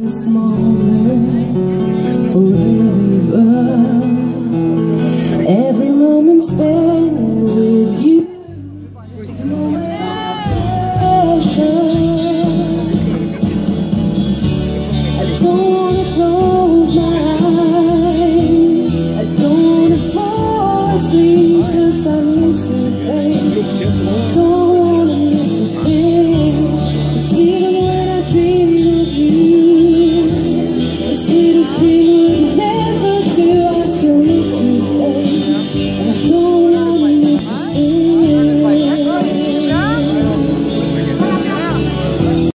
This moment forever. Every moment spent with you. I don't wanna close my eyes. I don't wanna fall asleep 'cause I miss you, baby. Don't